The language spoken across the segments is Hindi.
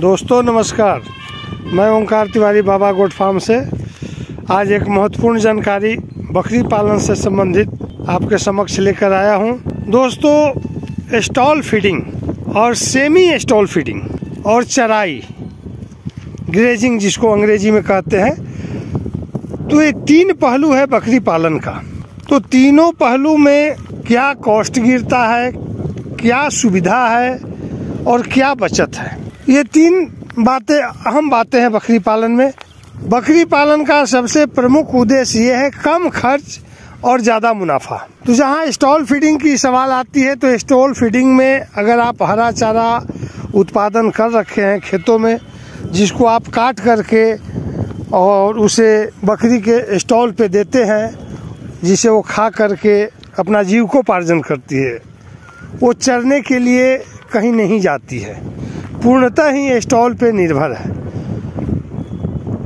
दोस्तों, नमस्कार। मैं ओंकार तिवारी, बाबा गोट फार्म से। आज एक महत्वपूर्ण जानकारी बकरी पालन से संबंधित आपके समक्ष लेकर आया हूँ। दोस्तों, स्टॉल फीडिंग और सेमी स्टॉल फीडिंग और चराई, ग्रेजिंग जिसको अंग्रेज़ी में कहते हैं। तो ये तीन पहलू है बकरी पालन का। तो तीनों पहलू में क्या कॉस्ट गिरता है, क्या सुविधा है और क्या बचत है? ये तीन बातें, अहम बातें हैं बकरी पालन में। बकरी पालन का सबसे प्रमुख उद्देश्य ये है कम खर्च और ज़्यादा मुनाफा। तो जहाँ स्टॉल फीडिंग की सवाल आती है तो स्टॉल फीडिंग में अगर आप हरा चारा उत्पादन कर रखे हैं खेतों में, जिसको आप काट करके और उसे बकरी के स्टॉल पे देते हैं, जिसे वो खा करके अपना जीविकोपार्जन करती है, वो चरने के लिए कहीं नहीं जाती है। पूर्णतः ही स्टॉल पे निर्भर है।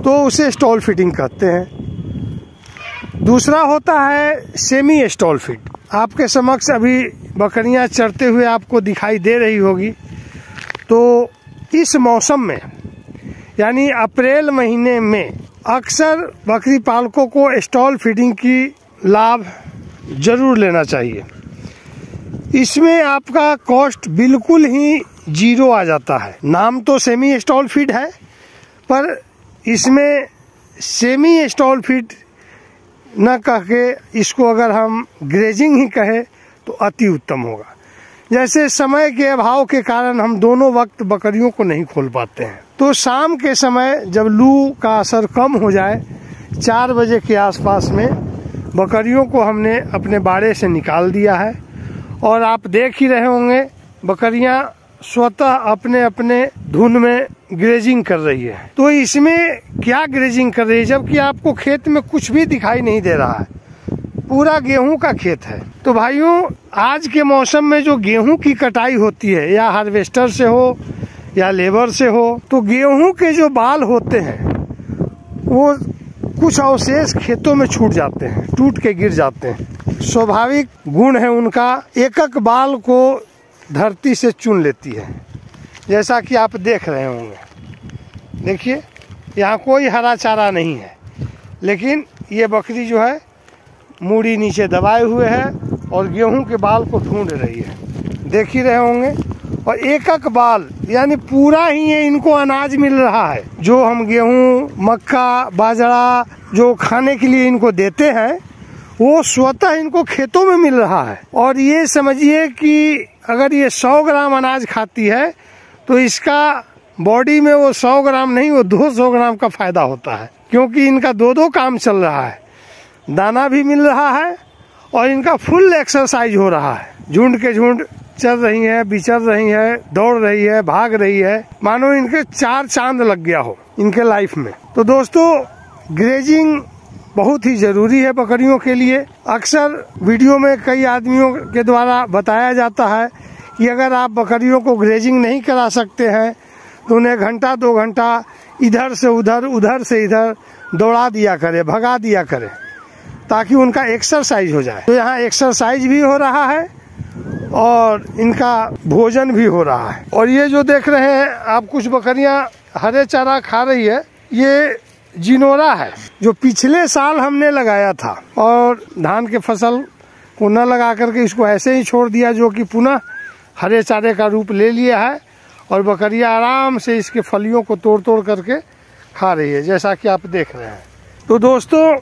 तो उसे स्टॉल फिटिंग कहते हैं। दूसरा होता है सेमी स्टॉल फिट। आपके समक्ष अभी बकरियाँ चरते हुए आपको दिखाई दे रही होगी। तो इस मौसम में, यानी अप्रैल महीने में, अक्सर बकरी पालकों को स्टॉल फीडिंग की लाभ ज़रूर लेना चाहिए। इसमें आपका कॉस्ट बिल्कुल ही ज़ीरो आ जाता है। नाम तो सेमी स्टॉल फ़ीड है, पर इसमें सेमी स्टॉल फ़ीड न कह के इसको अगर हम ग्रेजिंग ही कहें तो अति उत्तम होगा। जैसे समय के अभाव के कारण हम दोनों वक्त बकरियों को नहीं खोल पाते हैं। तो शाम के समय जब लू का असर कम हो जाए, चार बजे के आसपास में बकरियों को हमने अपने बाड़े से निकाल दिया है। और आप देख ही रहे होंगे, बकरियाँ स्वतः अपने अपने धुन में ग्रेजिंग कर रही है। तो इसमें क्या ग्रेजिंग कर रही है? जबकि आपको खेत में कुछ भी दिखाई नहीं दे रहा है। पूरा गेहूँ का खेत है। तो भाइयों, आज के मौसम में जो गेहूँ की कटाई होती है, या हार्वेस्टर से हो, या लेबर से हो तो गेहूँ के जो बाल होते हैं, वो कुछ अवशेष खेतों में छूट जाते हैं, टूट के गिर जाते हैं। स्वाभाविक गुण है उनका, एकक बाल को धरती से चुन लेती है। जैसा कि आप देख रहे होंगे। देखिए, यहाँ कोई हरा चारा नहीं है। लेकिन ये बकरी जो है मूड़ी नीचे दबाए हुए है और गेहूँ के बाल को ढूंढ रही है। देख ही रहे होंगे। और एक एक बाल, यानी पूरा ही ये इनको अनाज मिल रहा है। जो हम गेहूँ, मक्का, बाजरा, जो खाने के लिए इनको देते हैं, वो स्वतः इनको खेतों में मिल रहा है। और ये समझिए कि अगर ये 100 ग्राम अनाज खाती है तो इसका बॉडी में वो 100 ग्राम नहीं, वो 200 ग्राम का फ़ायदा होता है। क्योंकि इनका दो दो काम चल रहा है। दाना भी मिल रहा है और इनका फुल एक्सरसाइज हो रहा है। झुंड के झुंड चल रही है बिचर रही है, दौड़ रही है, भाग रही है। मानो इनके चार चाँद लग गया हो इनके लाइफ में। तो दोस्तों ग्रेजिंग बहुत ही ज़रूरी है बकरियों के लिए। अक्सर वीडियो में कई आदमियों के द्वारा बताया जाता है कि अगर आप बकरियों को ग्रेजिंग नहीं करा सकते हैं तो उन्हें घंटा, दो घंटा इधर से उधर उधर से इधर दौड़ा दिया करे, भगा दिया करे, ताकि उनका एक्सरसाइज हो जाए। तो यहाँ एक्सरसाइज भी हो रहा है और इनका भोजन भी हो रहा है। और ये जो देख रहे हैं, आप कुछ बकरियाँ हरे चारा खा रही है, ये जिनोरा है। जो पिछले साल हमने लगाया था और धान के फ़सल को न लगा करके इसको ऐसे ही छोड़ दिया जो कि पुनः हरे चारे का रूप ले लिया है और बकरियाँ आराम से इसके फलियों को तोड़ तोड़ करके खा रही है, जैसा कि आप देख रहे हैं। तो दोस्तों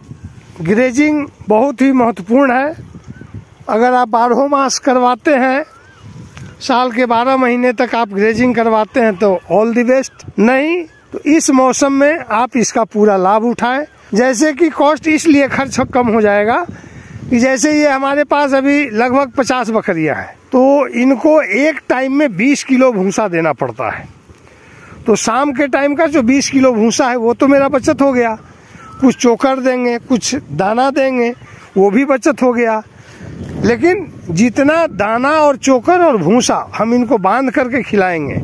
ग्रेजिंग बहुत ही महत्वपूर्ण है। अगर आप बारह मास करवाते हैं, साल के बारह महीने तक आप ग्रेजिंग करवाते हैं तो ऑल दी बेस्ट नहीं तो इस मौसम में आप इसका पूरा लाभ उठाएँ। जैसे कि कॉस्ट इसलिए खर्च कम हो जाएगा कि जैसे ये हमारे पास अभी लगभग पचास बकरियाँ हैं तो इनको एक टाइम में बीस किलो भूसा देना पड़ता है। तो शाम के टाइम का जो बीस किलो भूसा है, वो तो मेरा बचत हो गया। कुछ चोकर देंगे, कुछ दाना देंगे, वो भी बचत हो गया। लेकिन जितना दाना और चोकर और भूसा हम इनको बाँध करके खिलाएँगे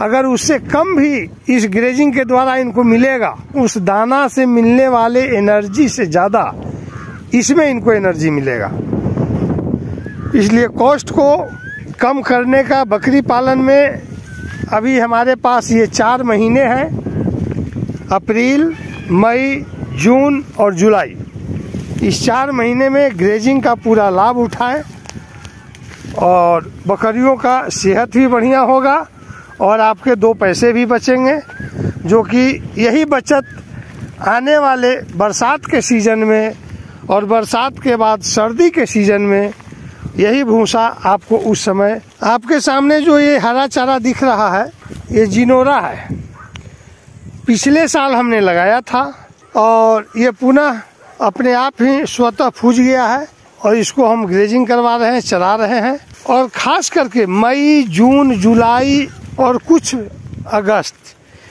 अगर उससे कम भी इस ग्रेजिंग के द्वारा इनको मिलेगा, उस दाना से मिलने वाले एनर्जी से ज़्यादा इसमें इनको एनर्जी मिलेगा। इसलिए कॉस्ट को कम करने का बकरी पालन में अभी हमारे पास ये चार महीने हैं, अप्रैल, मई, जून और जुलाई। इस चार महीने में ग्रेजिंग का पूरा लाभ उठाएँ और बकरियों का सेहत भी बढ़िया होगा। और आपके दो पैसे भी बचेंगे, जो कि यही बचत आने वाले बरसात के सीज़न में और बरसात के बाद सर्दी के सीज़न में, यही भूसा आपको उस समय, आपके सामने जो ये हरा चारा दिख रहा है, ये जिनोरा है। पिछले साल हमने लगाया था और ये पुनः अपने आप ही स्वतः फूज गया है और इसको हम ग्रेजिंग करवा रहे हैं चला रहे हैं। और खास करके मई, जून, जुलाई और कुछ अगस्त,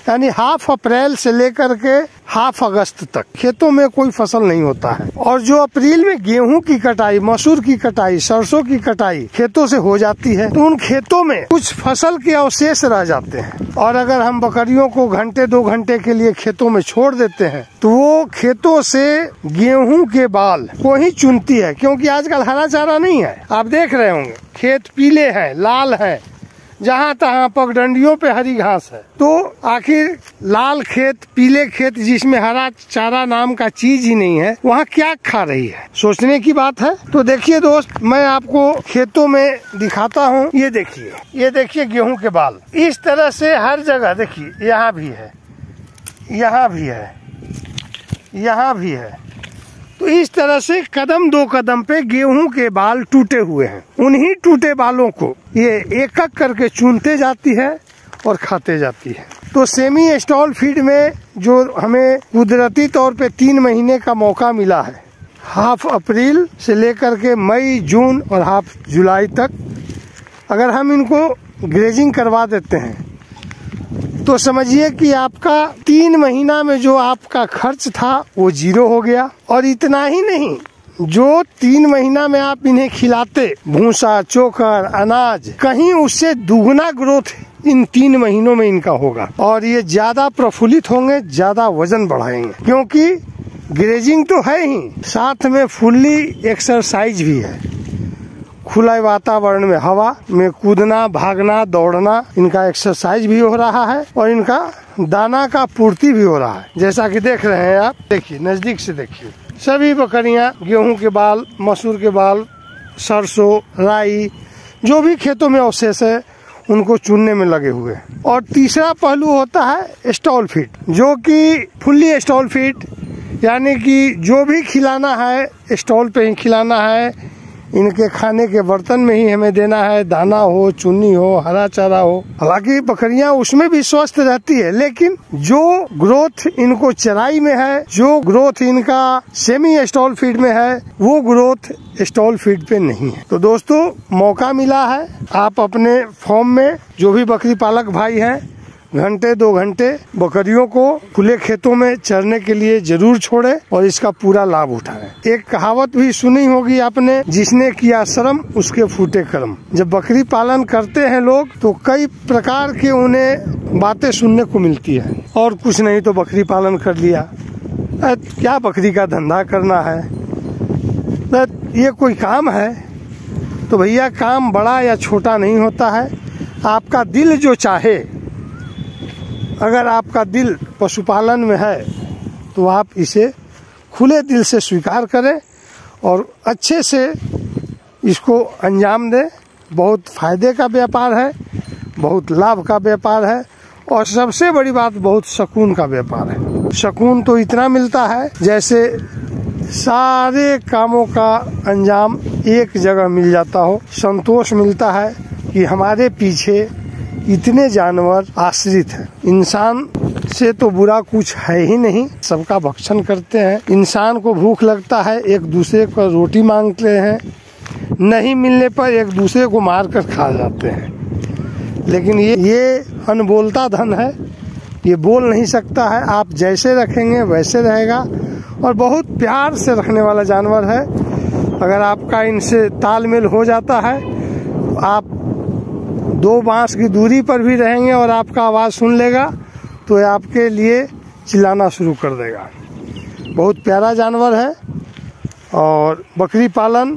यानी हाफ़ अप्रैल से लेकर के हाफ़ अगस्त तक खेतों में कोई फ़सल नहीं होता है। और जो अप्रैल में गेहूँ की कटाई, मसूर की कटाई, सरसों की कटाई खेतों से हो जाती है तो उन खेतों में कुछ फ़सल के अवशेष रह जाते हैं। और अगर हम बकरियों को घंटे, दो घंटे के लिए खेतों में छोड़ देते हैं तो वो खेतों से गेहूँ के बाल को ही चुनती है, क्योंकि आजकल हरा चारा नहीं है। आप देख रहे होंगे, खेत पीले हैं, लाल हैं जहाँ तहाँ पगडंडियों पे हरी घास है। तो आखिर लाल खेत, पीले खेत जिसमें हरा चारा नाम का चीज़ ही नहीं है, वहाँ क्या खा रही है? सोचने की बात है? तो देखिए दोस्त, मैं आपको खेतों में दिखाता हूँ। ये देखिए ये देखिए गेहूँ के बाल। इस तरह से हर जगह, देखिए, यहाँ भी है, यहाँ भी है, यहाँ भी है। तो इस तरह से कदम दो कदम पे गेहूँ के बाल टूटे हुए हैं। उन्हीं टूटे बालों को ये एक एक करके चुनते जाती है और खाते जाती है। तो सेमी स्टॉल फ़ीड में जो हमें कुदरती तौर पे तीन महीने का मौका मिला है हाफ़ अप्रैल से लेकर के मई जून और हाफ़ जुलाई तक, अगर हम इनको ग्रेजिंग करवा देते हैं तो समझिए कि आपका तीन महीना में जो आपका खर्च था, वो ज़ीरो हो गया। और इतना ही नहीं, जो तीन महीना में आप इन्हें खिलाते, भूसा, चोकर, अनाज, कहीं उससे दुगना ग्रोथ इन तीन महीनों में इनका होगा। और ये ज़्यादा प्रफुल्लित होंगे, ज़्यादा वज़न बढ़ाएँगे। क्योंकि ग्रेजिंग तो है ही, साथ में फुल्ली एक्सरसाइज भी है। खुला वातावरण में हवा में कूदना, भागना, दौड़ना, इनका एक्सरसाइज भी हो रहा है और इनका दाना का पूर्ति भी हो रहा है। जैसा कि देख रहे हैं आप, देखिए, नज़दीक से देखिए। सभी बकरियाँ, गेहूँ के बाल, मसूर के बाल, सरसों, राई, जो भी खेतों में अवशेष है, उनको चुनने में लगे हुए और तीसरा पहलू होता है स्टॉल फ़ीड जो कि फुल्ली स्टॉल फ़ीड यानी कि जो भी खिलाना है स्टॉल पे ही खिलाना है इनके खाने के बर्तन में ही हमें देना है, दाना हो, चुन्नी हो, हरा चारा हो। हालाँकि बकरियाँ उसमें भी स्वस्थ रहती है, लेकिन जो ग्रोथ इनको चराई में है, जो ग्रोथ इनका सेमी स्टॉल फ़ीड में है, वो ग्रोथ स्टॉल फ़ीड पे नहीं है। तो दोस्तों, मौका मिला है, आप अपने फॉर्म में जो भी बकरी पालक भाई हैं घंटे, दो घंटे बकरियों को खुले खेतों में चरने के लिए ज़रूर छोड़े और इसका पूरा लाभ उठाए। एक कहावत भी सुनी होगी आपने, जिसने किया श्रम, उसके फूटे कर्म। जब बकरी पालन करते हैं लोग तो कई प्रकार के उन्हें बातें सुनने को मिलती है। और कुछ नहीं तो बकरी पालन कर लिया। क्या बकरी का धंधा करना है? ये कोई काम है? तो भैया, काम बड़ा या छोटा नहीं होता है। आपका दिल जो चाहे अगर आपका दिल पशुपालन में है तो आप इसे खुले दिल से स्वीकार करें और अच्छे से इसको अंजाम दें। बहुत फ़ायदे का व्यापार है, बहुत लाभ का व्यापार है और सबसे बड़ी बात, बहुत सुकून का व्यापार है। सुकून तो इतना मिलता है, जैसे सारे कामों का अंजाम एक जगह मिल जाता हो। संतोष मिलता है कि हमारे पीछे इतने जानवर आश्रित हैं। इंसान से तो बुरा कुछ है ही नहीं। सबका भक्षण करते हैं। इंसान को भूख लगता है, एक दूसरे को रोटी मांगते हैं। नहीं मिलने पर एक दूसरे को मार कर खा जाते हैं। लेकिन ये ये अनबोलता धन है। ये बोल नहीं सकता है। आप जैसे रखेंगे, वैसे रहेगा। और बहुत प्यार से रखने वाला जानवर है। अगर आपका इनसे तालमेल हो जाता है, आप दो बाँस की दूरी पर भी रहेंगे और आपका आवाज़ सुन लेगा तो ये आपके लिए चिल्लाना शुरू कर देगा। बहुत प्यारा जानवर है और बकरी पालन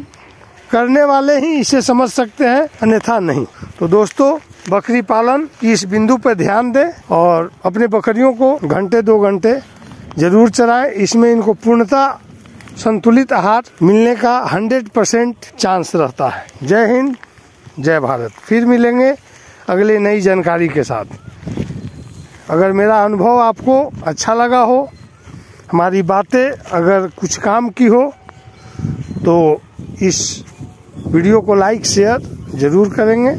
करने वाले ही इसे समझ सकते हैं, अन्यथा नहीं। तो दोस्तों, बकरी पालन इस बिंदु पर ध्यान दें और अपने बकरियों को घंटे दो घंटे ज़रूर चराएँ। इसमें इनको पूर्णता संतुलित आहार मिलने का 100 परसेंट चांस रहता है। जय हिंद। जय भारत। फिर मिलेंगे अगले नई जानकारी के साथ। अगर मेरा अनुभव आपको अच्छा लगा हो, हमारी बातें अगर कुछ काम की हो तो इस वीडियो को लाइक, शेयर ज़रूर करेंगे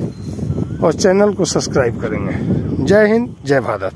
और चैनल को सब्सक्राइब करेंगे। जय हिंद, जय भारत।